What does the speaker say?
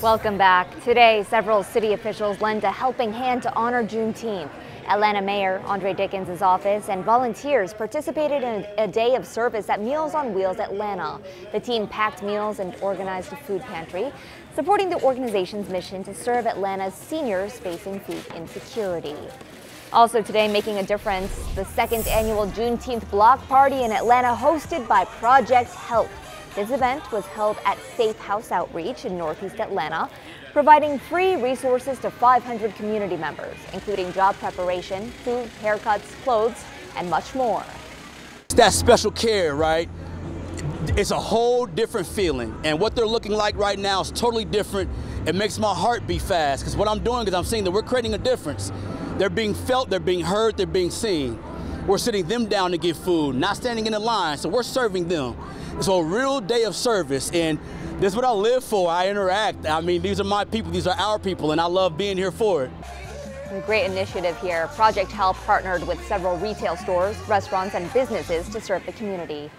Welcome back. Today, several city officials lend a helping hand to honor Juneteenth. Atlanta Mayor Andre Dickens' office and volunteers participated in a day of service at Meals on Wheels Atlanta. The team packed meals and organized a food pantry, supporting the organization's mission to serve Atlanta's seniors facing food insecurity. Also today, making a difference, the second annual Juneteenth block party in Atlanta hosted by Project Help. This event was held at Safe House Outreach in Northeast Atlanta, providing free resources to 500 community members, including job preparation, food, haircuts, clothes, and much more. It's that special care, right? It's a whole different feeling. And what they're looking like right now is totally different. It makes my heart beat fast because what I'm doing is I'm seeing that we're creating a difference. They're being felt, they're being heard, they're being seen. We're sitting them down to get food, not standing in the line, so we're serving them. It's a real day of service, and this is what I live for. I interact. I mean, these are my people, these are our people, and I love being here for it. Great initiative here. Project Help partnered with several retail stores, restaurants, and businesses to serve the community.